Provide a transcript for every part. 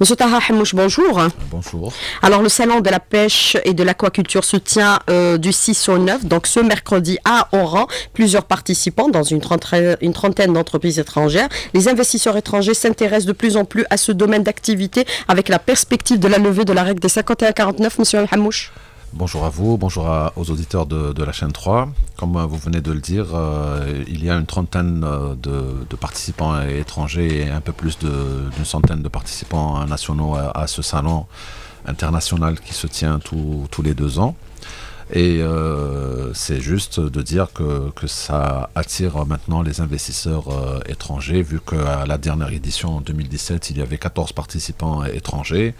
Monsieur Taha Hamouch, bonjour. Bonjour. Alors, le salon de la pêche et de l'aquaculture se tient euh, du 6 au 9, donc ce mercredi à Oran. Plusieurs participants dans une trentaine, une trentaine d'entreprises étrangères. Les investisseurs étrangers s'intéressent de plus en plus à ce domaine d'activité avec la perspective de la levée de la règle des 51-49, monsieur Hamouch. Bonjour à vous, bonjour aux auditeurs de, la chaîne 3. Comme vous venez de le dire, euh, il y a une trentaine euh, de, participants étrangers et un peu plus d'une centaine de participants nationaux à, ce salon international qui se tient tous les deux ans. Et euh, c'est juste de dire que, ça attire maintenant les investisseurs étrangers, vu qu'à la dernière édition en 2017, il y avait 14 participants étrangers.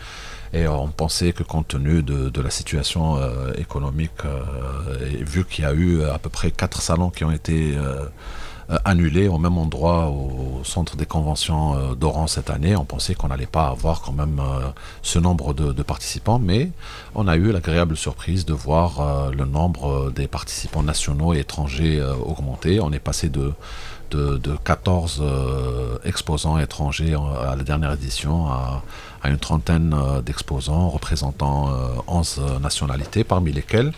Et on pensait que compte tenu de, la situation euh, économique, euh, et vu qu'il y a eu à peu près quatre salons qui ont été euh, annulés au même endroit au centre des conventions d'Oran cette année, on pensait qu'on n'allait pas avoir quand même ce nombre de, participants, mais on a eu l'agréable surprise de voir le nombre des participants nationaux et étrangers augmenter. On est passé de de, 14 exposants étrangers à la dernière édition à, une trentaine euh, d'exposants représentant 11 euh, nationalités, parmi lesquelles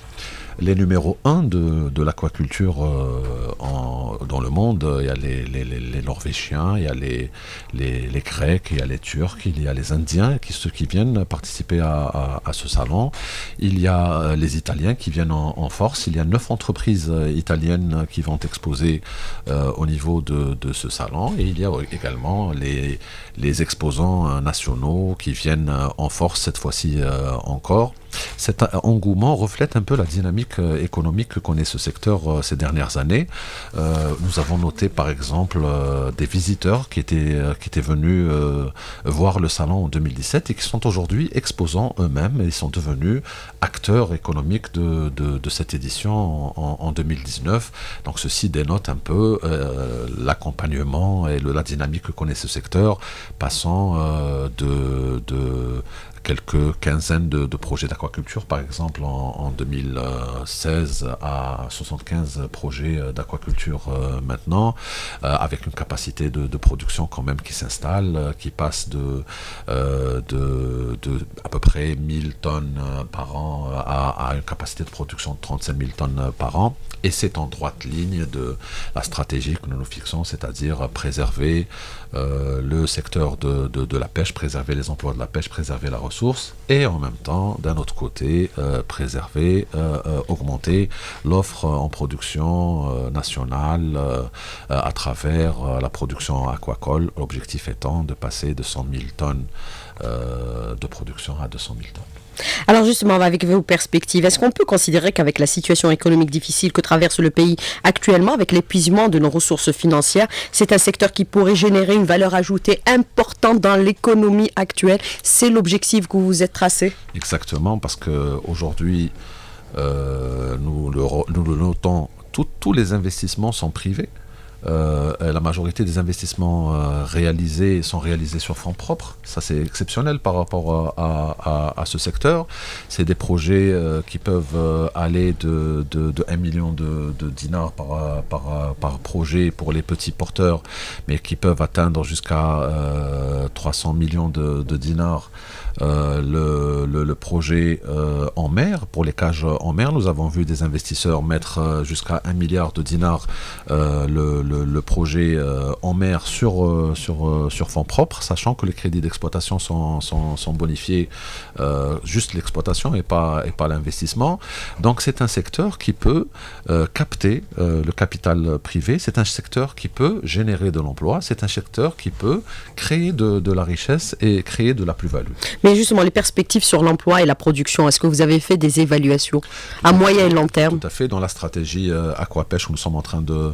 les numéros 1 de, l'aquaculture euh, dans le monde, il y a les, Norvégiens, il y a les, les, Grecs, il y a les Turcs, il y a les Indiens, qui, ceux qui viennent participer à, ce salon. Il y a euh, les Italiens qui viennent en, force. Il y a neuf entreprises euh, italiennes qui vont exposer au niveau de, ce salon. Et il y a également les, les exposants nationaux qui viennent en force cette fois-ci encore. Cet engouement reflète un peu la dynamique euh, économique que connaît ce secteur euh, ces dernières années. Euh, nous avons noté par exemple des visiteurs qui étaient, qui étaient venus voir le salon en 2017 et qui sont aujourd'hui exposants eux-mêmes et ils sont devenus acteurs économiques de, cette édition en, 2019. Donc ceci dénote un peu l'accompagnement et la dynamique que connaît ce secteur, passant de, de quelques quinzaines de, projets d'aquaculture, par exemple en, 2016 à 75 projets euh, d'aquaculture euh, maintenant, euh, avec une capacité de, production quand même qui s'installe, qui passe de, à peu près 1000 tonnes par an à, une capacité de production de 35 000 tonnes par an. Et c'est en droite ligne de la stratégie que nous nous fixons, c'est-à-dire préserver le secteur de, de, la pêche, préserver les emplois de la pêche, préserver la et en même temps, d'un autre côté, euh, préserver, euh, euh, augmenter l'offre en production nationale à travers la production aquacole, l'objectif étant de passer de 100 000 tonnes de production à 200 000 tonnes. Alors justement, avec vos perspectives, est-ce qu'on peut considérer qu'avec la situation économique difficile que traverse le pays actuellement, avec l'épuisement de nos ressources financières, c'est un secteur qui pourrait générer une valeur ajoutée importante dans l'économie actuelle? C'est l'objectif que vous vous êtes tracé? Exactement, parce qu'aujourd'hui, euh, nous, le, nous le notons, tous les investissements sont privés. Euh, la majorité des investissements euh, réalisés sont réalisés sur fonds propres. Ça, c'est exceptionnel par rapport à, ce secteur. C'est des projets euh, qui peuvent aller de, 1 million de, dinars par, par, projet pour les petits porteurs, mais qui peuvent atteindre jusqu'à 300 millions de, dinars. Le, le, projet en mer, pour les cages en mer, nous avons vu des investisseurs mettre jusqu'à 1 milliard de dinars le projet euh, en mer sur, euh, sur, euh, fonds propres, sachant que les crédits d'exploitation sont, sont, bonifiés juste l'exploitation et pas, et pas l'investissement. Donc c'est un secteur qui peut capter le capital privé, c'est un secteur qui peut générer de l'emploi, c'est un secteur qui peut créer de, de la richesse et créer de la plus-value. Mais justement, les perspectives sur l'emploi et la production, est-ce que vous avez fait des évaluations à moyen et long terme Tout à fait, dans la stratégie aquapêche où nous sommes en train de,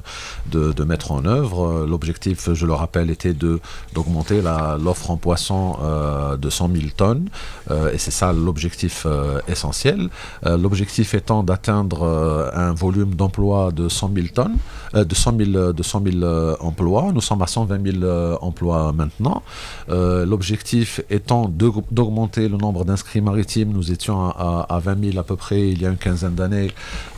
de, de mettre en œuvre. Euh, l'objectif, je le rappelle, était de d'augmenter l'offre en poisson euh, de 100 000 tonnes, euh, et c'est ça l'objectif essentiel. l'objectif étant d'atteindre un volume d'emploi de 100 000 tonnes, de 100 000, de 100 000 emplois. Nous sommes à 120 000 emplois maintenant. l'objectif étant d'augmenter le nombre d'inscrits maritimes. Nous étions à, à, 20 000 à peu près il y a une quinzaine d'années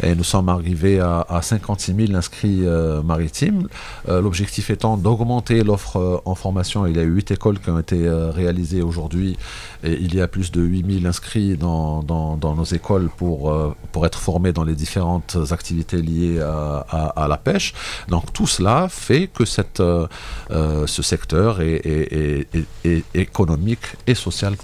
et nous sommes arrivés à, à 56 000 inscrits euh, maritimes. Euh, l'objectif étant d'augmenter l'offre euh, en formation. Il y a eu 8 écoles qui ont été réalisées aujourd'hui et il y a plus de 8 000 inscrits dans, nos écoles pour, pour être formés dans les différentes activités liées à, la pêche. Donc tout cela fait que cette, ce secteur est, économique et social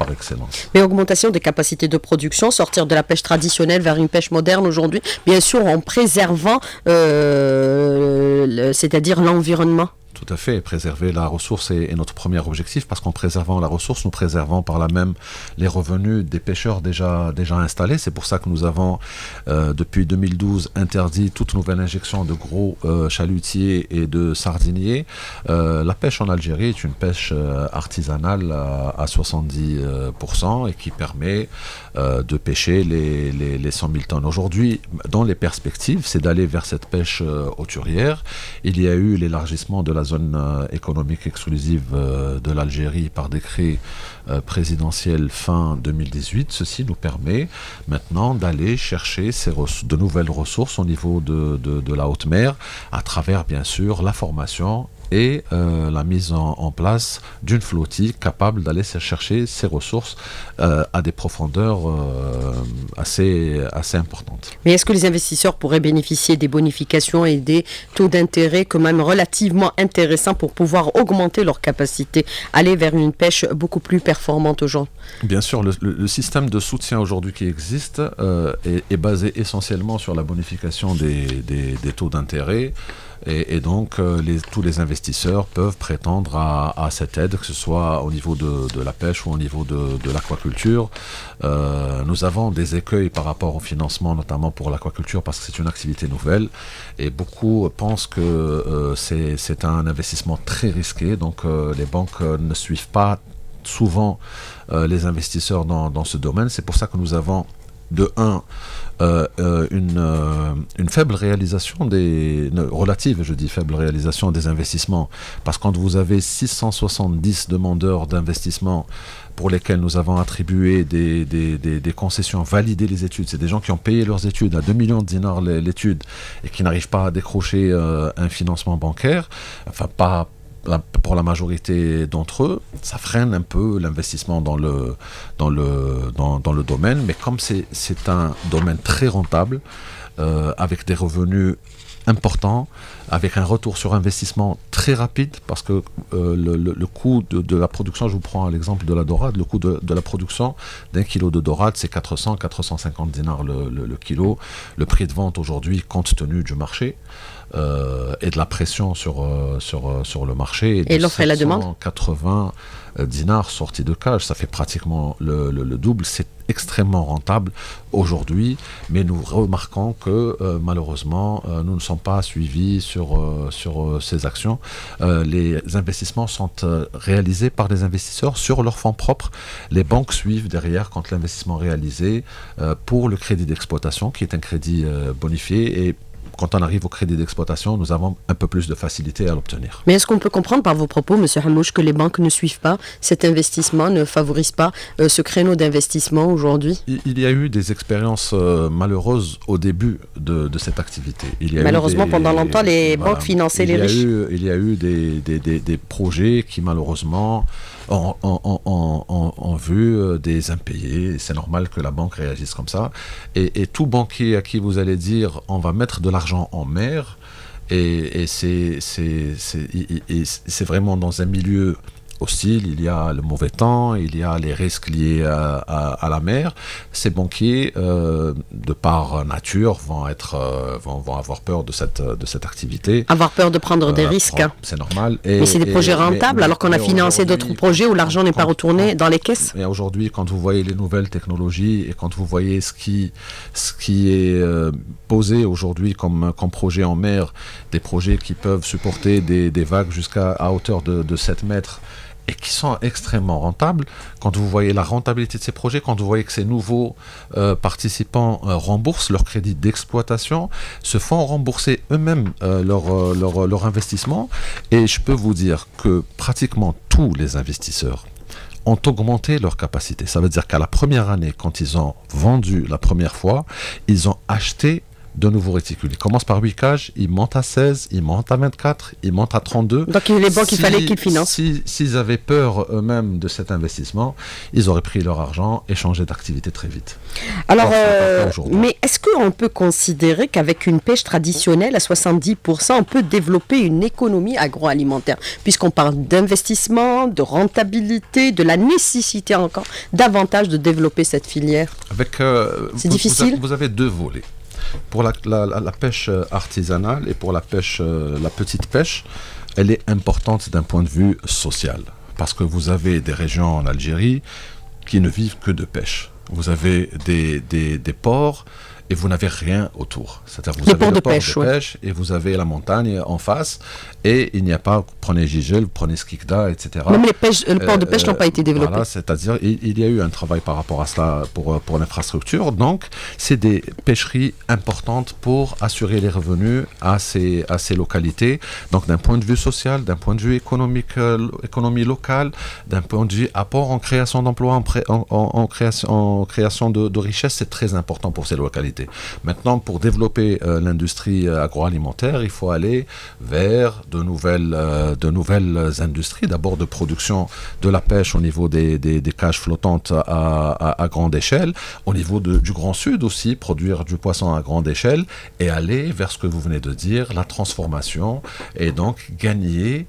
Mais augmentation des capacités de production, sortir de la pêche traditionnelle vers une pêche moderne aujourd'hui, bien sûr en préservant, euh, c'est-à-dire l'environnement tout à fait. Préserver la ressource est, notre premier objectif parce qu'en préservant la ressource, nous préservons par là même les revenus des pêcheurs déjà, déjà installés. C'est pour ça que nous avons, euh, depuis 2012, interdit toute nouvelle injection de gros euh, chalutiers et de sardiniers. Euh, la pêche en Algérie est une pêche artisanale à, à 70% et qui permet de pêcher les, les, les 100 000 tonnes. Aujourd'hui, dans les perspectives, c'est d'aller vers cette pêche hauturière. Il y a eu l'élargissement de la zone euh, économique exclusive euh, de l'Algérie par décret euh, présidentiel fin 2018. Ceci nous permet maintenant d'aller chercher ces de nouvelles ressources au niveau de, de, de la haute mer à travers bien sûr la formation et euh, la mise en, en place d'une flottille capable d'aller chercher ces ressources euh, à des profondeurs euh, assez, assez importantes. Mais est-ce que les investisseurs pourraient bénéficier des bonifications et des taux d'intérêt quand même relativement intéressants pour pouvoir augmenter leur capacité, aller vers une pêche beaucoup plus performante aux gens? Bien sûr, le, système de soutien aujourd'hui qui existe est, est, basé essentiellement sur la bonification des, des, des taux d'intérêt. Et, donc, euh, tous les investisseurs peuvent prétendre à, cette aide, que ce soit au niveau de, la pêche ou au niveau de, l'aquaculture. Euh, nous avons des écueils par rapport au financement, notamment pour l'aquaculture, parce que c'est une activité nouvelle. Et beaucoup pensent que euh, c'est un investissement très risqué. Donc, les banques ne suivent pas souvent les investisseurs dans, dans ce domaine. C'est pour ça que nous avons de 1 euh, euh, une, euh, une, faible réalisation des relative je dis faible réalisation des investissements. Parce que quand vous avez 670 demandeurs d'investissement pour lesquels nous avons attribué des, des, des, des concessions validées les études c'est des gens qui ont payé leurs études à 2 millions de dinars l'étude et qui n'arrivent pas à décrocher un financement bancaire enfin pas pour la majorité d'entre eux, ça freine un peu l'investissement dans le, dans, le, dans, le domaine. Mais comme c'est un domaine très rentable, euh, avec des revenus importants, avec un retour sur investissement très rapide, parce que euh, le, le, le, coût de, de, la production, je vous prends l'exemple de la dorade, le coût de, de la production d'un kilo de dorade, c'est 400-450 dinars le, le, kilo. Le prix de vente aujourd'hui, compte tenu du marché, euh, et de la pression sur, euh, sur, euh, sur le marché. Et l'offre et la demande? 80 euh, dinars sortis de cage, ça fait pratiquement le, le, le double. C'est extrêmement rentable aujourd'hui, mais nous remarquons que euh, malheureusement, euh, nous ne sommes pas suivis sur, euh, sur ces actions. les investissements sont réalisés par les investisseurs sur leurs fonds propres. Les banques suivent derrière quand l'investissement est réalisé pour le crédit d'exploitation, qui est un crédit bonifié et quand on arrive au crédit d'exploitation, nous avons un peu plus de facilité à l'obtenir. Mais est-ce qu'on peut comprendre par vos propos, M. Hamouche, que les banques ne suivent pas cet investissement, ne favorisent pas euh, ce créneau d'investissement aujourd'hui? Il, y a eu des expériences euh, malheureuses au début de, de cette activité. Il y a Malheureusement, des, pendant longtemps, les voilà, banques finançaient les riches. Il y a eu des, des, des projets qui, malheureusement, ont, ont, ont, ont vu euh, des impayés. C'est normal que la banque réagisse comme ça. Et, et, tout banquier à qui vous allez dire on va mettre de l'argent en mer, et, et c'est vraiment dans un milieu il y a le mauvais temps, il y a les risques liés à, à, à la mer. Ces banquiers, euh, de par nature, vont, être, euh, vont, vont, avoir peur de cette, de cette activité. Avoir peur de prendre euh, des risques. C'est normal. Et, mais c'est des projets rentables, mais, alors qu'on a financé d'autres projets où l'argent n'est pas retourné quand, dans les caisses. Et aujourd'hui, quand vous voyez les nouvelles technologies et quand vous voyez ce qui, ce qui est euh, posé aujourd'hui comme, comme projet en mer, des projets qui peuvent supporter des, des vagues jusqu'à hauteur de, de 7 mètres, et qui sont extrêmement rentables. Quand vous voyez la rentabilité de ces projets, quand vous voyez que ces nouveaux euh, participants euh, remboursent leur crédit d'exploitation, se font rembourser eux-mêmes euh, leur, leur, leur investissement, et je peux vous dire que pratiquement tous les investisseurs ont augmenté leur capacité. Ça veut dire qu'à la première année, quand ils ont vendu la première fois, ils ont acheté de nouveaux réticules. Ils commencent par 8 cages, ils montent à 16, ils montent à 24, ils montent à 32. Donc les banques, il fallait qu'ils financent. S'ils si, avaient peur eux-mêmes de cet investissement, ils auraient pris leur argent et changé d'activité très vite. Alors, euh, mais est-ce qu'on peut considérer qu'avec une pêche traditionnelle à 70%, on peut développer une économie agroalimentaire? Puisqu'on parle d'investissement, de rentabilité, de la nécessité encore davantage de développer cette filière. Avec, euh, C'est difficile? vous avez deux volets pour la, pêche artisanale et pour la pêche, euh, la petite pêche, elle est importante d'un point de vue social. Parce que vous avez des régions en Algérie qui ne vivent que de pêche. Vous avez des, des ports et vous n'avez rien autour. C'est-à-dire vous avez le port de pêche et vous avez la montagne en face et il n'y a pas, vous prenez Gigel, vous prenez Skikda, etc. Même les pêches, le port de pêche n'ont pas été développés. Voilà, c'est-à-dire il, il, y a eu un travail par rapport à cela pour, pour l'infrastructure. Donc c'est des pêcheries importantes pour assurer les revenus à ces, à ces localités. Donc d'un point de vue social, d'un point de vue économique, euh, économie locale, d'un point de vue apport en création d'emplois, en, en, création, en création de, de richesses, c'est très important pour ces localités. Maintenant, pour développer euh, l'industrie euh, agroalimentaire, il faut aller vers de nouvelles, euh, de nouvelles industries. D'abord de production de la pêche au niveau des, cages flottantes à, à, grande échelle, au niveau du Grand Sud aussi, produire du poisson à grande échelle et aller vers ce que vous venez de dire, la transformation et donc gagner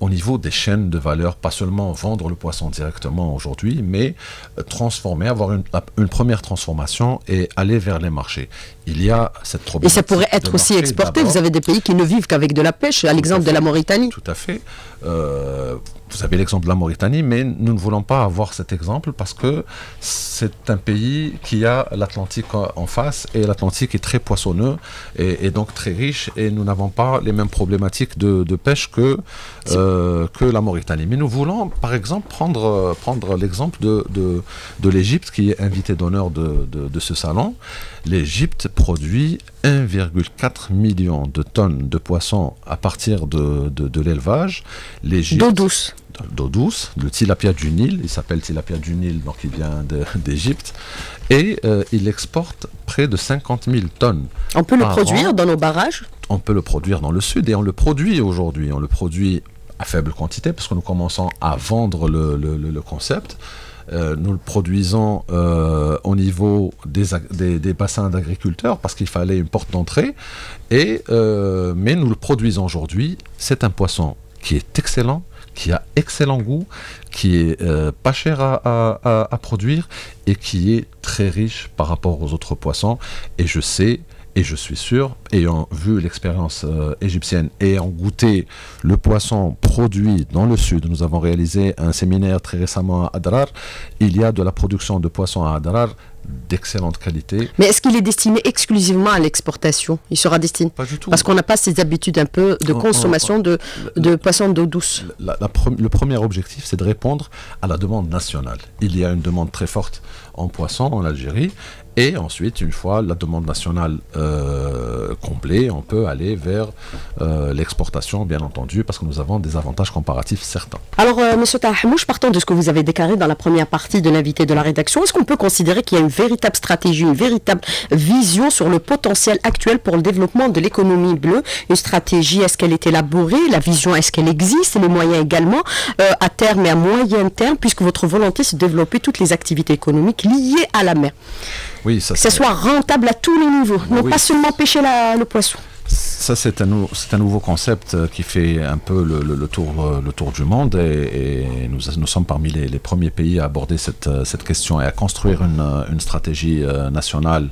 au niveau des chaînes de valeur, pas seulement vendre le poisson directement aujourd'hui, mais transformer, avoir une, une première transformation et aller vers les marchés il y a cette Et ça pourrait être aussi exporté. Vous avez des pays qui ne vivent qu'avec de la pêche, à l'exemple de la Mauritanie. Tout à fait. Euh, vous avez l'exemple de la Mauritanie, mais nous ne voulons pas avoir cet exemple parce que c'est un pays qui a l'Atlantique en face et l'Atlantique est très poissonneux et, donc très riche et nous n'avons pas les mêmes problématiques de, pêche que, euh, que la Mauritanie. Mais nous voulons, par exemple, prendre, prendre l'exemple de, de, l'Égypte qui est invité d'honneur de, de ce salon. L'Égypte produit 1,4 million de tonnes de poissons à partir de, de, l'élevage. D'eau douce. D'eau douce, le tilapia du Nil, il s'appelle tilapia du Nil, donc il vient d'Égypte, et euh, il exporte près de 50 000 tonnes. On peut le produire dans nos barrages? On peut le produire dans le sud et on le produit aujourd'hui. On le produit à faible quantité parce que nous commençons à vendre le, le, le concept. Euh, nous le produisons euh, au niveau des, bassins d'agriculteurs parce qu'il fallait une porte d'entrée. Euh, mais nous le produisons aujourd'hui. C'est un poisson qui est excellent, qui a excellent goût, qui est pas cher à, produire et qui est très riche par rapport aux autres poissons. Et je sais et je suis sûr, ayant vu l'expérience euh, égyptienne et ayant goûté le poisson produit dans le sud, nous avons réalisé un séminaire très récemment à Adrar. Il y a de la production de poissons à Adrar d'excellente qualité. Mais est-ce qu'il est destiné exclusivement à l'exportation? Il sera destiné Pas du tout. Parce qu'on n'a pas ces habitudes un peu de consommation de, de poissons d'eau douce. le premier objectif, c'est de répondre à la demande nationale. Il y a une demande très forte en poisson en Algérie et ensuite, une fois la demande nationale euh, complète, on peut aller vers euh, l'exportation, bien entendu, parce que nous avons des avantages comparatifs certains. Alors, euh, Monsieur Tahmouche, partant de ce que vous avez déclaré dans la première partie de l'invité de la rédaction, est-ce qu'on peut considérer qu'il y a une véritable stratégie, une véritable vision sur le potentiel actuel pour le développement de l'économie bleue? Une stratégie, est-ce qu'elle est élaborée? La vision, est-ce qu'elle existe? Et les moyens également, euh, à terme et à moyen terme, puisque votre volonté, c'est de développer toutes les activités économiques liées à la mer que ça soit rentable à tous les niveaux, non pas seulement pêcher le poisson. Ça, c'est un, un, nouveau concept euh, qui fait un peu le, tour, euh, le tour du monde et, nous, nous, sommes parmi les, premiers pays à aborder cette, euh, cette, question et à construire une, une stratégie nationale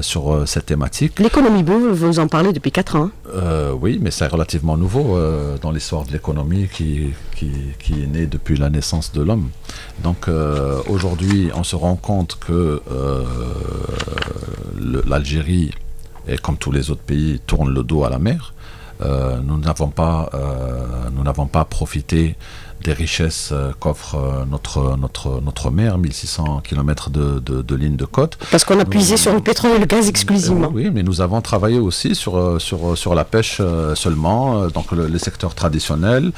sur cette thématique. L'économie bleue, vous en parlez depuis 4 ans. Oui, mais c'est relativement nouveau dans l'histoire de l'économie qui, qui, qui, est née depuis la naissance de l'homme. Donc aujourd'hui, on se rend compte que l'Algérie et comme tous les autres pays, tournent le dos à la mer. nous n'avons pas, nous n'avons pas profité des richesses euh, qu'offre euh, notre, notre, notre mer, 1600 km de, de, ligne de côte. Parce qu'on a puisé sur le pétrole et le gaz exclusivement. oui, mais nous avons travaillé aussi sur, euh, sur, sur la pêche seulement, donc le, les secteurs traditionnels.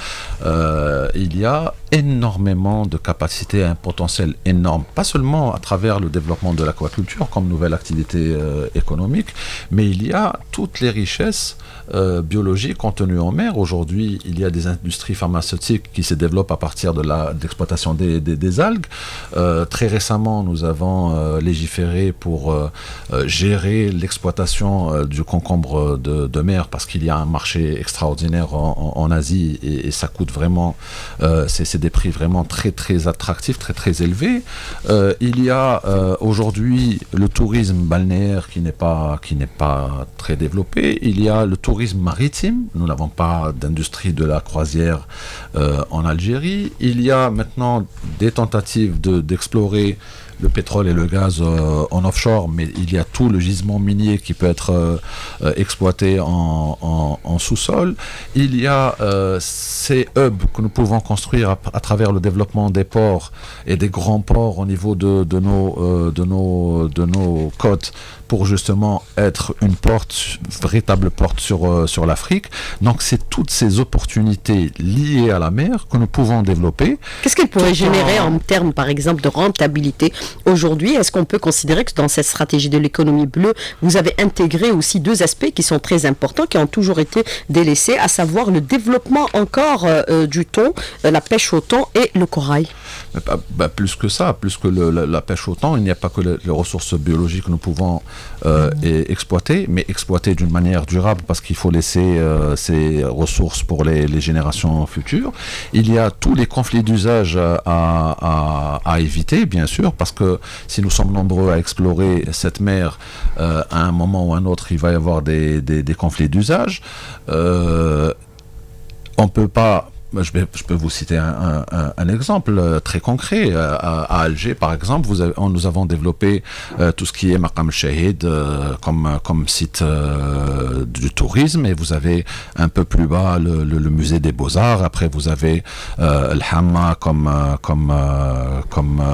il y a énormément de capacités, un potentiel énorme, pas seulement à travers le développement de l'aquaculture comme nouvelle activité économique, mais il y a toutes les richesses biologiques contenues en mer. Aujourd'hui, il y a des industries pharmaceutiques qui se développent à partir de l'exploitation des, algues. Euh, très récemment, nous avons euh, légiféré pour euh, gérer l'exploitation du concombre de, mer parce qu'il y a un marché extraordinaire en, Asie et, ça coûte vraiment, c'est des prix vraiment très très attractifs, très très élevés. il y a aujourd'hui le tourisme balnéaire qui n'est pas qui n'est pas très développé. Il y a le tourisme maritime. Nous n'avons pas d'industrie de la croisière en Algérie il y a maintenant des tentatives d'explorer le pétrole et le gaz euh, en offshore, mais il y a tout le gisement minier qui peut être euh, euh, exploité en, sous-sol. Il y a ces hubs que nous pouvons construire à, travers le développement des ports et des grands ports au niveau de, nos, de, nos, de nos côtes pour justement être une porte, véritable porte sur, sur l'Afrique. Donc c'est toutes ces opportunités liées à la mer que nous pouvons développer. Qu'est-ce qu'elle pourrait générer en... termes, par exemple, de rentabilité aujourd'hui Est-ce qu'on peut considérer que dans cette stratégie de l'économie bleue, vous avez intégré aussi deux aspects qui sont très importants, qui ont toujours été délaissés, à savoir le développement encore euh, euh, du thon, la pêche au thon et le corail? Bah, Plus que ça, plus que la, pêche au thon, il n'y a pas que les ressources biologiques que nous pouvons euh, exploiter, mais exploiter d'une manière durable parce qu'il faut laisser euh, ces ressources pour les, générations futures. Il y a tous les conflits d'usage à, éviter, bien sûr, parce que si nous sommes nombreux à explorer cette mer, euh, à un moment ou à un autre, il va y avoir des conflits d'usage. on ne peut pas je, peux vous citer un, exemple euh, très concret. Euh, à, Alger, par exemple, nous avons développé euh, tout ce qui est Maqam Shahid comme, site du tourisme. Et vous avez un peu plus bas le, musée des Beaux-Arts. Après, vous avez le Hamma comme,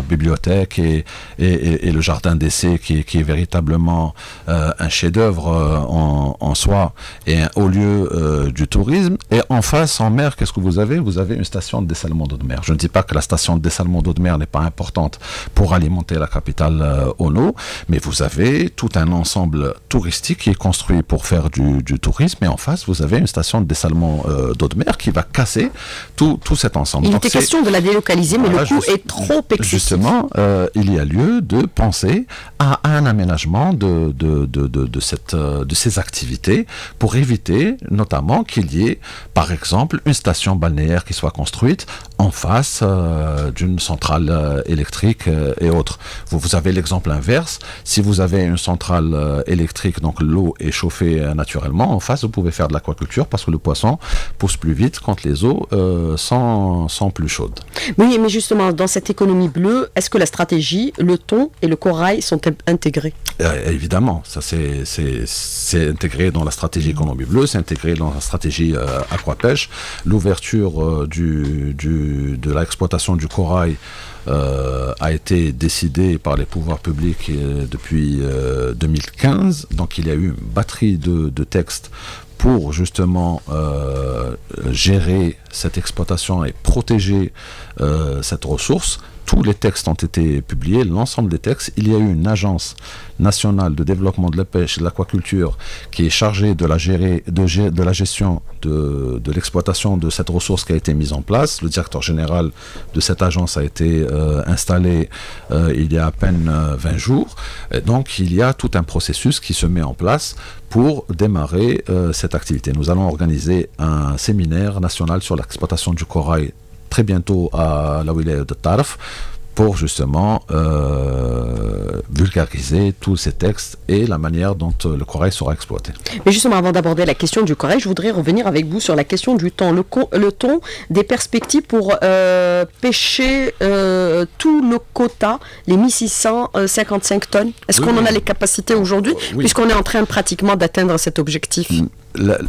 bibliothèque et, le jardin d'essai qui, est véritablement un chef-d'œuvre en, en, soi et un haut lieu du tourisme. Et en face, en mer, qu'est-ce que vous avez? Vous avez une station de dessalement d'eau de mer. Je ne dis pas que la station de dessalement d'eau de mer n'est pas importante pour alimenter la capitale euh, Ono, mais vous avez tout un ensemble touristique qui est construit pour faire du, tourisme, et en face, vous avez une station de dessalement euh, d'eau de mer qui va casser tout, cet ensemble. Il était question de la délocaliser, mais le coût est trop excessif. Justement, euh, il y a lieu de penser à un aménagement de, de, de, de, cette, de ces activités pour éviter notamment qu'il y ait, par exemple, une station balnéaire qui soit construite en face euh, d'une centrale euh, électrique euh, et autres. Vous, vous avez l'exemple inverse. Si vous avez une centrale électrique, donc l'eau est chauffée naturellement, en face, vous pouvez faire de l'aquaculture parce que le poisson pousse plus vite quand les eaux sont, sont, plus chaudes. Oui, mais justement, dans cette économie bleue, est-ce que la stratégie, le thon et le corail sont intégrés? Évidemment, ça c'est intégré dans la stratégie économie bleue, c'est intégré dans la stratégie aquapêche. L'ouverture euh, du, de l'exploitation du corail euh, a été décidée par les pouvoirs publics euh, depuis 2015. Donc il y a eu une batterie de, textes pour justement gérer cette exploitation et protéger cette ressource tous les textes ont été publiés, l'ensemble des textes. Il y a eu une agence nationale de développement de la pêche et de l'aquaculture qui est chargée de la, gérer, de, la gestion de, l'exploitation de cette ressource qui a été mise en place. Le directeur général de cette agence a été euh, installé euh, il y a à peine 20 euh, jours. Et donc il y a tout un processus qui se met en place pour démarrer cette activité. Nous allons organiser un séminaire national sur l'exploitation du corail très bientôt à la wilaya de Tarf pour justement euh, vulgariser tous ces textes et la manière dont euh, le corail sera exploité. Mais justement, avant d'aborder la question du corail, je voudrais revenir avec vous sur la question du temps, le, le ton des perspectives pour euh, pêcher tout le quota, les 1655 tonnes. Est-ce qu'on en a les capacités aujourd'hui, puisqu'on est en train pratiquement d'atteindre cet objectif mm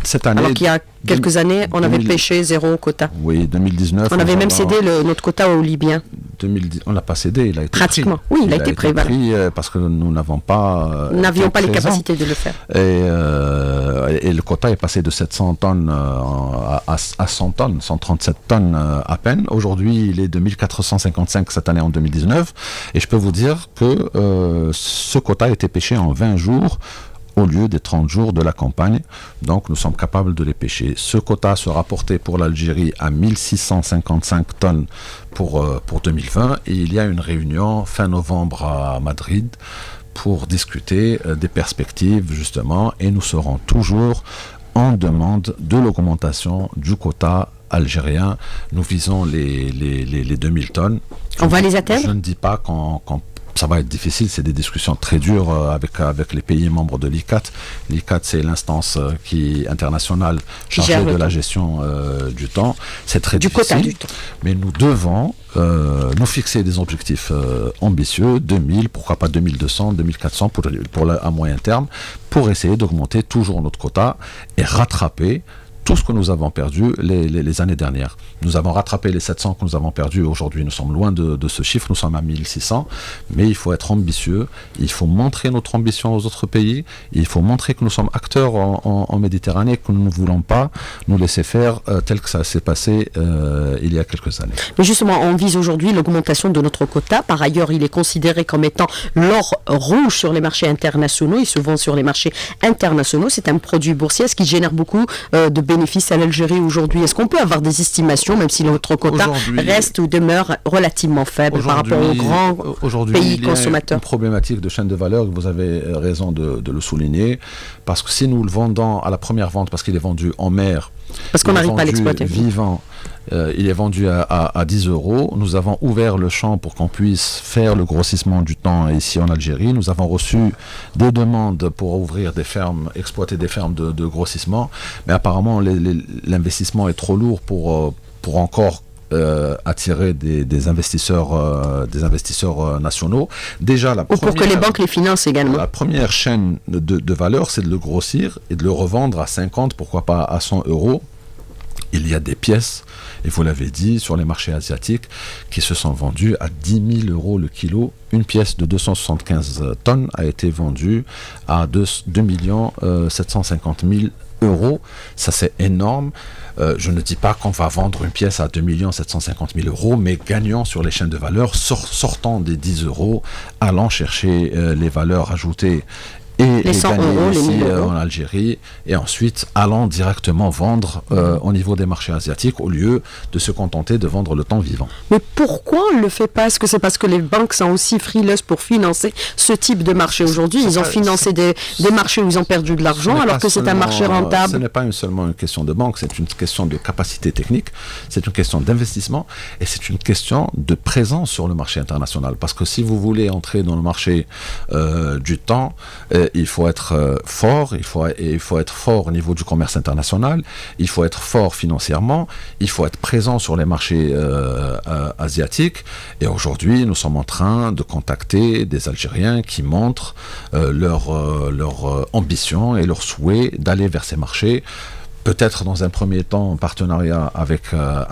cette année. Alors qu'il y a quelques années, on avait pêché zéro quota. Oui, 2019. On avait même cédé notre quota aux Libyens. 2010, on n'a pas cédé, il a été Pratiquement, pris. oui, il, a, été, pris. Euh, parce que nous n'avons pas. Euh, nous n'avions pas les capacités de le faire. Euh, et, le quota est passé de 700 tonnes à, à, 100 tonnes, 137 tonnes à peine. Aujourd'hui, il est de 1455 cette année en 2019. Et je peux vous dire que ce quota a été pêché en 20 jours au lieu des 30 jours de la campagne. Donc nous sommes capables de les pêcher. Ce quota sera porté pour l'Algérie à 1655 tonnes pour, euh, pour 2020 et il y a une réunion fin novembre à Madrid pour discuter euh, des perspectives justement et nous serons toujours en demande de l'augmentation du quota algérien. Nous visons les, les, les, 2000 tonnes. On va les atteindre? Je ne dis pas qu'on ça va être difficile, c'est des discussions très dures euh, avec, avec les pays membres de l'ICAT. L'ICAT, c'est l'instance euh, qui internationale chargée de la gestion euh, du temps. C'est très du difficile. du temps. Mais nous devons nous fixer des objectifs ambitieux, 2000, pourquoi pas 2200, 2400 pour, pour à moyen terme, pour essayer d'augmenter toujours notre quota et rattraper tout ce que nous avons perdu les, années dernières. Nous avons rattrapé les 700 que nous avons perdus. Aujourd'hui, nous sommes loin de, ce chiffre. Nous sommes à 1600. Mais il faut être ambitieux. Il faut montrer notre ambition aux autres pays. Il faut montrer que nous sommes acteurs en, Méditerranée, que nous ne voulons pas nous laisser faire euh, tel que ça s'est passé euh, il y a quelques années. Mais justement, on vise aujourd'hui l'augmentation de notre quota. Par ailleurs, il est considéré comme étant l'or rouge sur les marchés internationaux. Il se vend sur les marchés internationaux. C'est un produit boursier, ce qui génère beaucoup euh, de bénéfices à l'Algérie aujourd'hui. Est-ce qu'on peut avoir des estimations, même si notre quota reste ou demeure relativement faible par rapport aux grands pays il y consommateurs a une problématique de chaîne de valeur, vous avez raison de, le souligner, parce que si nous le vendons à la première vente, parce qu'il est vendu en mer, parce qu'on n'arrive pas à l'exploiter. Vivant, euh, il est vendu à, 10 euros. Nous avons ouvert le champ pour qu'on puisse faire le grossissement du temps ici en Algérie. Nous avons reçu des demandes pour ouvrir des fermes, exploiter des fermes de, grossissement. Mais apparemment, l'investissement est trop lourd pour, euh, pour encore euh, attirer des, investisseurs, des investisseurs nationaux. Déjà, la Ou pour que les banques les financent également. La première chaîne de, de valeur, c'est de le grossir et de le revendre à 50, pourquoi pas à 100 euros il y a des pièces, et vous l'avez dit, sur les marchés asiatiques, qui se sont vendues à 10 000 euros le kilo. Une pièce de 275 tonnes a été vendue à 2, 2 750 000 euros. Ça, c'est énorme. Euh, je ne dis pas qu'on va vendre une pièce à 2 750 000 euros, mais gagnant sur les chaînes de valeur, sortant des 10 euros, allant chercher euh, les valeurs ajoutées et les, 100 euros, euh, en Algérie et ensuite allant directement vendre euh, au niveau des marchés asiatiques au lieu de se contenter de vendre le temps vivant. Mais pourquoi on ne le fait pas? Est-ce que c'est parce que les banques sont aussi frileuses pour financer ce type de marché aujourd'hui? Ils ont financé des, des, marchés où ils ont perdu de l'argent alors que c'est un marché rentable. Ce n'est pas seulement une question de banque, c'est une question de capacité technique, c'est une question d'investissement et c'est une question de présence sur le marché international. Parce que si vous voulez entrer dans le marché euh, du temps, il faut être euh, fort, il faut, il faut être fort au niveau du commerce international, il faut être fort financièrement, il faut être présent sur les marchés euh, euh, asiatiques. Et aujourd'hui, nous sommes en train de contacter des Algériens qui montrent leur, leur ambition et leur souhait d'aller vers ces marchés peut-être dans un premier temps en partenariat avec, euh,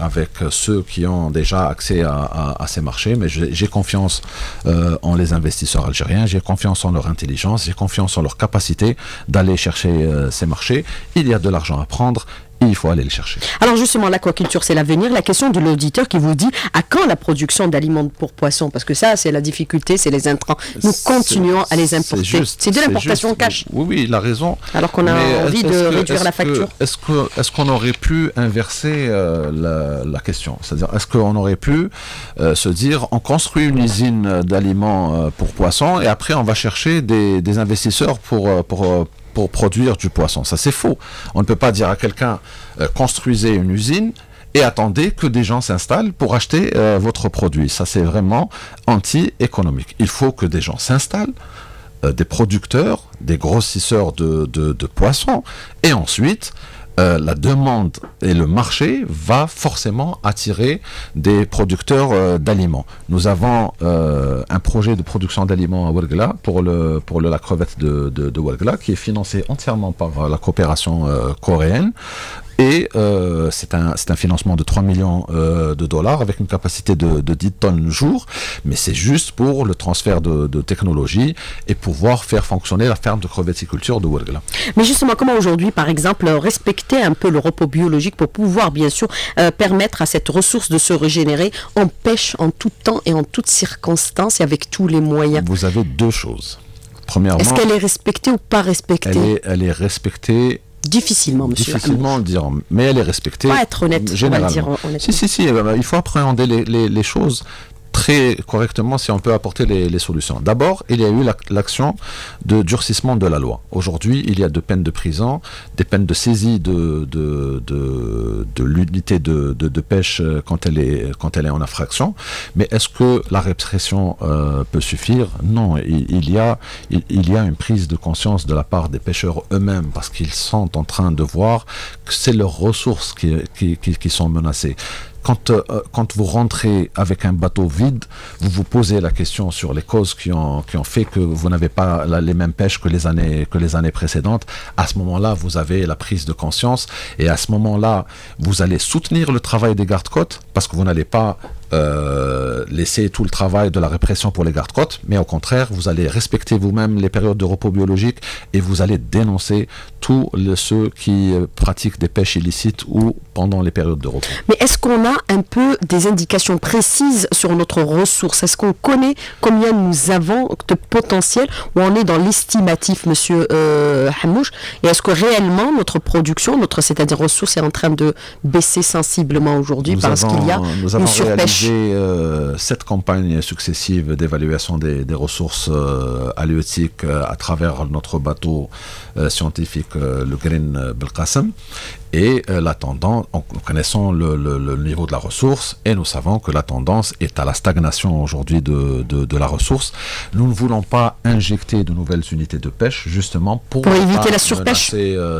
ceux qui ont déjà accès à, ces marchés, mais j'ai confiance euh, en les investisseurs algériens, j'ai confiance en leur intelligence, j'ai confiance en leur capacité d'aller chercher euh, ces marchés. Il y a de l'argent à prendre, il faut aller le chercher. Alors justement, l'aquaculture, c'est l'avenir. La question de l'auditeur qui vous dit à quand la production d'aliments pour poissons? Parce que ça, c'est la difficulté, c'est les intrants. Nous continuons à les importer. C'est de l'importation cash. Oui, oui, il a raison. Alors qu'on a envie de réduire la facture. Est-ce qu'on est qu'on aurait pu inverser euh, la, question? C'est-à-dire, est-ce qu'on aurait pu euh, se dire, on construit une usine d'aliments euh, pour poissons et après on va chercher des, des investisseurs pour, pour, pour produire du poisson. Ça, c'est faux. On ne peut pas dire à quelqu'un, euh, construisez une usine et attendez que des gens s'installent pour acheter votre produit. Ça, c'est vraiment anti-économique. Il faut que des gens s'installent, des producteurs, des grossisseurs de, de poissons, et ensuite euh, la demande et le marché va forcément attirer des producteurs euh, d'aliments. Nous avons euh, un projet de production d'aliments à Ouargla pour, la crevette de, de, de qui est financé entièrement par la coopération coréenne. Et euh, c'est un, un, financement de 3 millions euh, de dollars avec une capacité de, de 10 tonnes jour. Mais c'est juste pour le transfert de, de, technologie et pouvoir faire fonctionner la ferme de crevetticulture de Ouargla. Mais justement, comment aujourd'hui, par exemple, respecter un peu le repos biologique pour pouvoir, bien sûr, euh, permettre à cette ressource de se régénérer On pêche en tout temps et en toutes circonstances et avec tous les moyens? Vous avez deux choses. Premièrement, est-ce qu'elle est respectée ou pas respectée? elle est, elle est respectée Difficilement, monsieur. Difficilement le dire, mais elle est respectée. Pas être honnête, généralement. On va dire honnêtement. Si, si, si, il faut appréhender les, les, les choses très correctement si on peut apporter les, solutions. D'abord, il y a eu l'action de durcissement de la loi. Aujourd'hui, il y a de peines de prison, des peines de saisie de, de, de, l'unité de, pêche euh, quand elle, est, quand elle est en infraction. Mais est-ce que la répression euh, peut suffire? Non, il, y a, il, y a une prise de conscience de la part des pêcheurs eux-mêmes parce qu'ils sont en train de voir que c'est leurs ressources qui, qui, qui sont menacées quand, euh, quand vous rentrez avec un bateau vide, vous vous posez la question sur les causes qui ont, qui ont fait que vous n'avez pas les mêmes pêches que les années, que les années précédentes. À ce moment-là, vous avez la prise de conscience et à ce moment-là, vous allez soutenir le travail des gardes-côtes parce que vous n'allez pas euh, laisser tout le travail de la répression pour les gardes-côtes, mais au contraire, vous allez respecter vous-même les périodes de repos biologique et vous allez dénoncer tous ceux qui euh, pratiquent des pêches illicites ou pendant les périodes de repos. Mais est-ce qu'on a un peu des indications précises sur notre ressource? Est-ce qu'on connaît combien nous avons de potentiel ou on est dans l'estimatif, monsieur euh, Hamouche Et est-ce que réellement notre production, notre c'est-à-dire ressource, est en train de baisser sensiblement aujourd'hui parce qu'il y a une surpêche euh, sept campagnes successives d'évaluation des, ressources euh, halieutiques euh, à travers notre bateau scientifique, le Green Belkacem. Et la tendance, en connaissant le, niveau de la ressource, et nous savons que la tendance est à la stagnation aujourd'hui de, la ressource. Nous ne voulons pas injecter de nouvelles unités de pêche, justement pour, éviter la surpêche.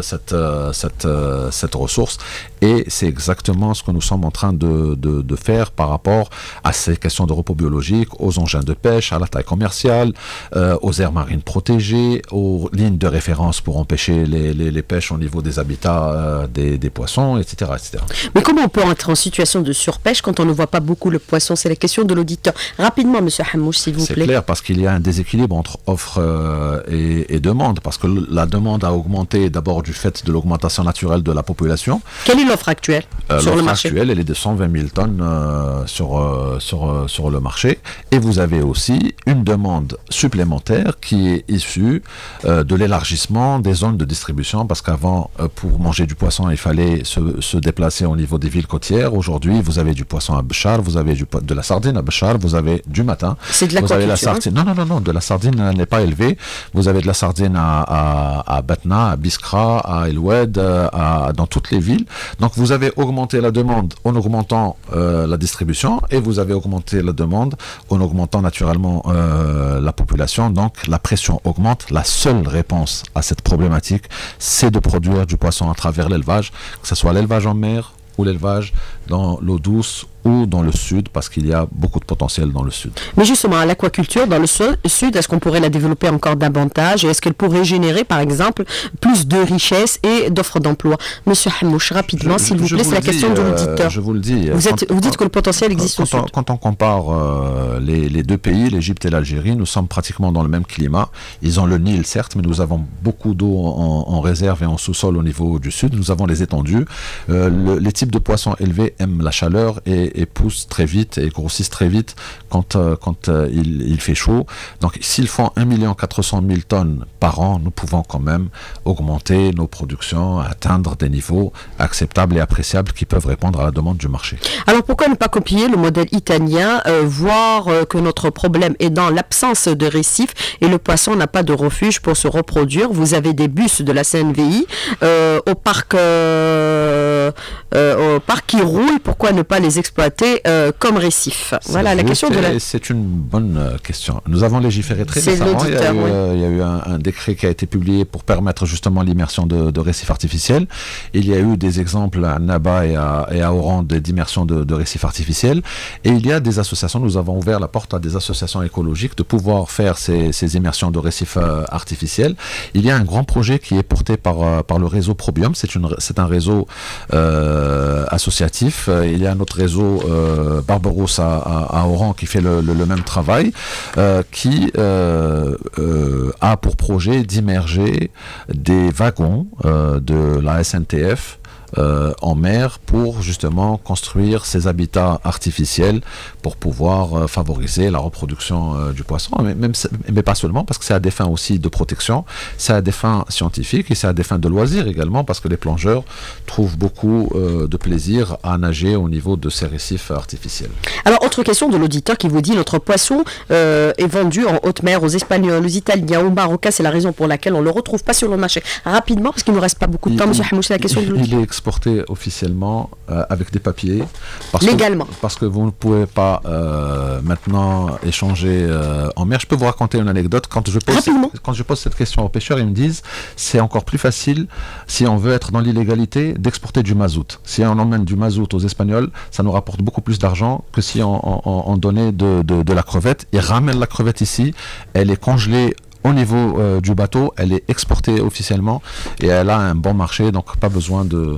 cette, cette, cette, ressource. Et c'est exactement ce que nous sommes en train de, de faire par rapport à ces questions de repos biologique, aux engins de pêche, à la taille commerciale, euh, aux aires marines protégées, aux lignes de référence pour empêcher les, pêches au niveau des habitats euh, des, poissons, etc., etc. Mais comment on peut entrer en situation de surpêche quand on ne voit pas beaucoup le poisson? C'est la question de l'auditeur. Rapidement, Monsieur Hamouche, s'il vous plaît. C'est clair, parce qu'il y a un déséquilibre entre offre euh, et, demande, parce que la demande a augmenté d'abord du fait de l'augmentation naturelle de la population. Quelle est l'offre actuelle sur le marché? actuelle, elle est de 120 000 tonnes sur, euh, sur, euh, sur le marché. Et vous avez aussi une demande supplémentaire qui est issue euh, de l'élargissement des zones de distribution, parce qu'avant, pour manger du poisson, il fallait se, se, déplacer au niveau des villes côtières. Aujourd'hui, vous avez du poisson à Béchar, vous avez du, de la sardine à Béchar, vous avez du matin. C'est de la vous avez la sardine. Non, non, non, non, de la sardine n'est pas élevée. Vous avez de la sardine à, à, à Batna, à Biskra, à Elwed, à, dans toutes les villes. Donc vous avez augmenté la demande en augmentant la distribution et vous avez augmenté la demande en augmentant naturellement euh, la population. Donc la pression augmente. La seule réponse à cette problématique, c'est de produire du poisson à travers l'élevage, que ce soit l'élevage en mer ou l'élevage dans l'eau douce ou dans le sud, parce qu'il y a beaucoup de potentiel dans le sud. Mais justement, l'aquaculture dans le sud, est-ce qu'on pourrait la développer encore davantage? Et est-ce qu'elle pourrait générer, par exemple, plus de richesses et d'offres d'emploi? Monsieur Hamouche, rapidement, s'il vous plaît, c'est la question de l'auditeur. Euh, je vous le dis. Vous, vous dites que le potentiel existe quand au sud. On, quand on compare euh, les, deux pays, l'Égypte et l'Algérie, nous sommes pratiquement dans le même climat. Ils ont le Nil, certes, mais nous avons beaucoup d'eau en, réserve et en sous-sol au niveau du sud. Nous avons les étendues. Euh, les types de poissons élevés aiment la chaleur et poussent très vite et grossissent très vite quand, euh, quand euh, il, fait chaud. Donc s'ils font 1 400 000 tonnes par an, nous pouvons quand même augmenter nos productions, atteindre des niveaux acceptables et appréciables qui peuvent répondre à la demande du marché. Alors pourquoi ne pas copier le modèle italien, euh, voir que notre problème est dans l'absence de récifs et le poisson n'a pas de refuge pour se reproduire? Vous avez des bus de la CNVI au parc au parc qui roulent, pourquoi ne pas les exploiter comme récifs Voilà la question de la... C'est une bonne question. Nous avons légiféré très récemment. Il y a eu, il y a eu un, décret qui a été publié pour permettre justement l'immersion de, récifs artificiels. Il y a eu des exemples à Naba et à, et à Oran d'immersion de, récifs artificiels. Et il y a des associations, nous avons ouvert la porte à des associations écologiques de pouvoir faire ces, ces immersions de récifs artificiels. Il y a un grand projet qui est porté par, par le réseau Probium. C'est un réseau euh, associatif. Il y a un autre réseau, euh, à, Oran, qui fait le, même travail, euh, qui euh, a pour projet d'immerger des wagons de la SNTF euh, en mer pour justement construire ces habitats artificiels pour pouvoir euh, favoriser la reproduction euh, du poisson, mais, même, mais pas seulement, parce que c'est à des fins aussi de protection, c'est à des fins scientifiques et c'est à des fins de loisirs également, parce que les plongeurs trouvent beaucoup de plaisir à nager au niveau de ces récifs artificiels. Alors, autre question de l'auditeur qui vous dit notre poisson est vendu en haute mer aux Espagnols, aux Italiens, aux Marocains, c'est la raison pour laquelle on ne le retrouve pas sur le marché. Rapidement, parce qu'il ne nous reste pas beaucoup de temps, M. Hamouch, la question de l'auditeur exporté officiellement euh, avec des papiers. Parce Légalement. Que, parce que vous ne pouvez pas euh, maintenant échanger euh, en mer. Je peux vous raconter une anecdote. Quand je, pose, quand je pose cette question aux pêcheurs, ils me disent c'est encore plus facile, si on veut être dans l'illégalité, d'exporter du mazout. Si on emmène du mazout aux Espagnols, ça nous rapporte beaucoup plus d'argent que si on, donnait de, de, de la crevette. Ils ramènent la crevette ici, elle est congelée au niveau euh, du bateau, elle est exportée officiellement et elle a un bon marché, donc pas besoin de,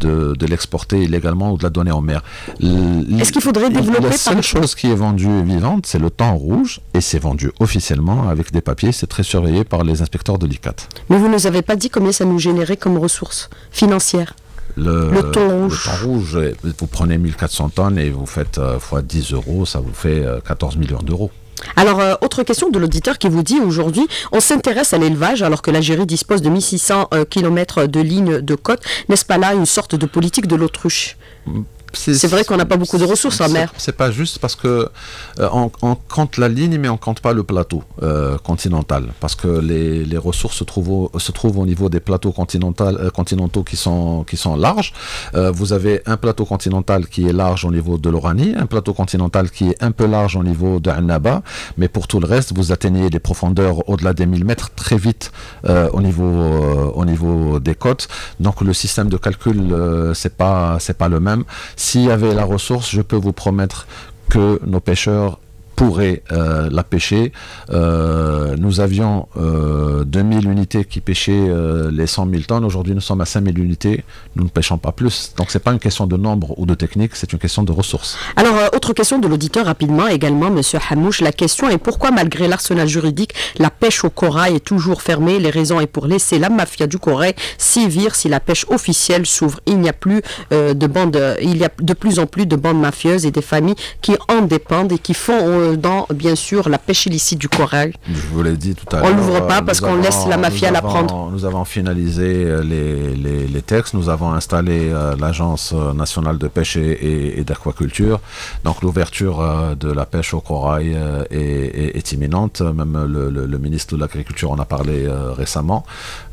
de, l'exporter illégalement ou de la donner en mer. Est-ce qu'il faudrait développer La seule chose qui est vendue vivante, c'est le temps rouge et c'est vendu officiellement avec des papiers. C'est très surveillé par les inspecteurs de l'ICAT. Mais vous ne nous avez pas dit combien ça nous générait comme ressources financières? Le, le, thon rouge. Le rouge, vous prenez 1400 tonnes et vous faites euh, fois 10 euros, ça vous fait 14 euh, millions d'euros. Alors, euh, autre question de l'auditeur qui vous dit aujourd'hui, on s'intéresse à l'élevage alors que l'Algérie dispose de 1600 euh, km de lignes de côte. N'est-ce pas là une sorte de politique de l'autruche? C'est vrai qu'on n'a pas beaucoup de ressources en mer. C'est pas juste parce que euh, on, compte la ligne, mais on compte pas le plateau euh, continental, parce que les, ressources se trouvent, au, se trouvent au niveau des plateaux euh, continentaux qui sont qui sont larges. vous avez un plateau continental qui est large au niveau de l'Oranie, un plateau continental qui est un peu large au niveau de Annaba, mais pour tout le reste, vous atteignez des profondeurs au-delà des 1000 mètres très vite au niveau au niveau des côtes. Donc le système de calcul c'est pas c'est pas le même. S'il y avait la ressource, je peux vous promettre que nos pêcheurs pourrait euh, la pêcher. Euh, nous avions 2000 euh, unités qui pêchaient les 100 000 tonnes. Aujourd'hui, nous sommes à 5000 unités. Nous ne pêchons pas plus. Donc, ce n'est pas une question de nombre ou de technique, c'est une question de ressources. Alors, autre question de l'auditeur rapidement également, Monsieur Hamouche. La question est pourquoi, malgré l'arsenal juridique, la pêche au corail est toujours fermée? Les raisons est pour laisser la mafia du corail sévir si la pêche officielle s'ouvre. Il n'y a plus de bandes, il y a de plus en plus de bandes mafieuses et des familles qui en dépendent et qui font dans, bien sûr, la pêche illicite du corail. Je vous l'ai dit tout à l'heure. On l'ouvre pas parce qu'on laisse la mafia la prendre. Nous avons finalisé euh, les, les, textes, nous avons installé euh, l'Agence nationale de pêche et, d'aquaculture. Donc l'ouverture euh, de la pêche au corail est, imminente. Même le, ministre de l'Agriculture en a parlé récemment.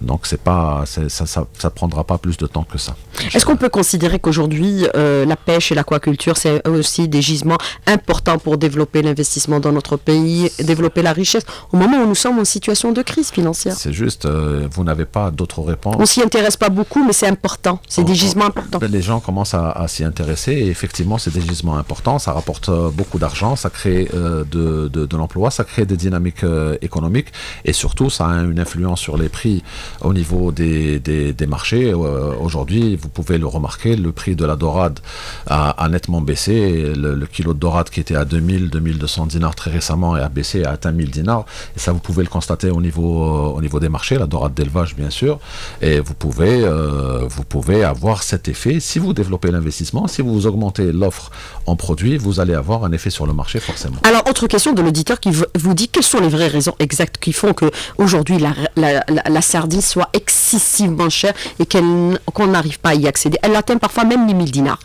Donc c'est pas, ça, ça, ça, prendra pas plus de temps que ça. Est-ce qu'on peut considérer qu'aujourd'hui la pêche et l'aquaculture c'est aussi des gisements importants pour développer l'investissement dans notre pays, développer la richesse, au moment où nous sommes en situation de crise financière. C'est juste, euh, vous n'avez pas d'autres réponses. On s'y intéresse pas beaucoup, mais c'est important. C'est des gisements importants. Les gens commencent à, s'y intéresser et effectivement, c'est des gisements importants. Ça rapporte euh, beaucoup d'argent, ça crée euh, de, de, l'emploi, ça crée des dynamiques économiques et surtout, ça a une influence sur les prix au niveau des, des, des marchés. Aujourd'hui, vous pouvez le remarquer, le prix de la dorade a, nettement baissé. Le, le, kilo de dorade qui était à 2000, 2200 dinars très récemment et a baissé à atteint 1000 dinars. Et ça, vous pouvez le constater au niveau, euh, au niveau des marchés, la dorade d'élevage, bien sûr. Et vous pouvez, euh, vous pouvez avoir cet effet. Si vous développez l'investissement, si vous augmentez l'offre en produits, vous allez avoir un effet sur le marché, forcément. Alors, autre question de l'auditeur qui vous dit quelles sont les vraies raisons exactes qui font que aujourd'hui la, la, la, sardine soit excessivement chère et qu'on n'arrive pas à y accéder. Elle atteint parfois même les 1000 dinars.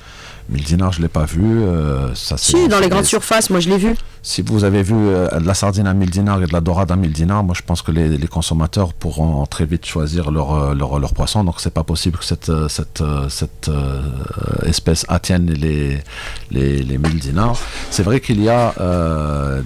1000 dinars, je ne l'ai pas vu. Euh, ça, si, dans les grandes surfaces, moi je l'ai vu. Si vous avez vu euh, de la sardine à 1000 dinars et de la dorade à 1000 dinars, moi je pense que les, consommateurs pourront très vite choisir leur, euh, leur, leur poisson. Donc c'est pas possible que cette, cette, cette espèce attienne les, les, les 1000 dinars. C'est vrai qu'il y a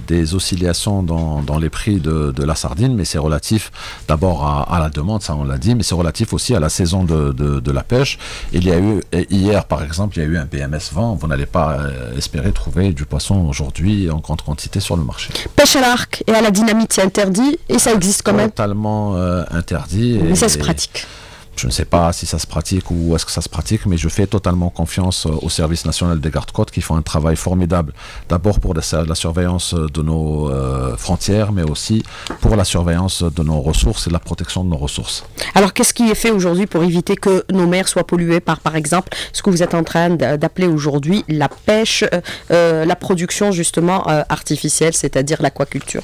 des oscillations dans, dans, les prix de, de la sardine, mais c'est relatif d'abord à, à, la demande, ça on l'a dit, mais c'est relatif aussi à la saison de, de, de la pêche. Il y a eu, hier par exemple, il y a eu un Vent. Vous n'allez pas espérer trouver du poisson aujourd'hui en grande quantité sur le marché. Pêche à l'arc et à la dynamite, c'est interdit et ça existe quand même Totalement euh, interdit. Mais ça se pratique. Je ne sais pas si ça se pratique ou est-ce que ça se pratique, mais je fais totalement confiance euh, au service national des gardes-côtes qui font un travail formidable, d'abord pour la, surveillance de nos euh, frontières, mais aussi pour la surveillance de nos ressources et la protection de nos ressources. Alors, qu'est-ce qui est fait aujourd'hui pour éviter que nos mers soient polluées par, par exemple, ce que vous êtes en train d'appeler aujourd'hui la pêche, euh, la production justement artificielle, c'est-à-dire l'aquaculture?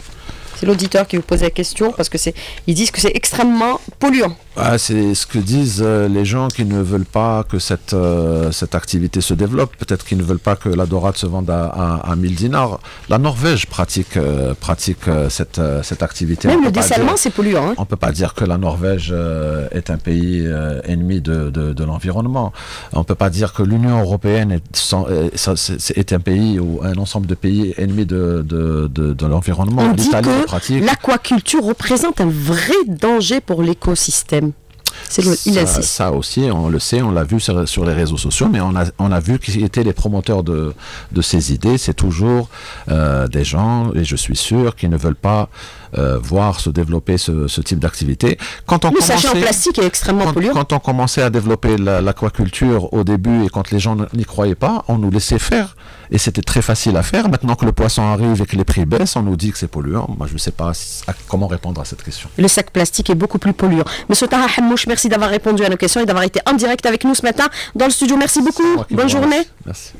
C'est l'auditeur qui vous pose la question parce que c'est, ils disent que c'est extrêmement polluant. Ah, c'est ce que disent euh, les gens qui ne veulent pas que cette, euh, cette activité se développe. Peut-être qu'ils ne veulent pas que la dorade se vende à, à, 1000 dinars. La Norvège pratique, euh, pratique cette, cette activité. Même le dessalement, c'est polluant. Hein. On ne peut pas dire que la Norvège est un pays ennemi de, de, l'environnement. On ne peut pas dire que l'Union européenne est, est, un pays ou un ensemble de pays ennemis de, de l'environnement. L'Italie pratique. L'aquaculture représente un vrai danger pour l'écosystème. C'est ça, aussi, on le sait, on l'a vu sur, les réseaux sociaux, mais on a, on a vu qui étaient les promoteurs de, de ces idées. C'est toujours euh, des gens, et je suis sûr, qui ne veulent pas euh, voir se développer ce, ce type d'activité. Quand on le sachet en plastique est extrêmement quand, polluant. Quand on commençait à développer l'aquaculture au début et quand les gens n'y croyaient pas, on nous laissait faire. Et c'était très facile à faire. Maintenant que le poisson arrive et que les prix baissent, on nous dit que c'est polluant. Moi, je ne sais pas comment répondre à cette question. Le sac plastique est beaucoup plus polluant. Monsieur Taha Hamouche, merci d'avoir répondu à nos questions et d'avoir été en direct avec nous ce matin dans le studio. Merci beaucoup. Bonne journée. Merci.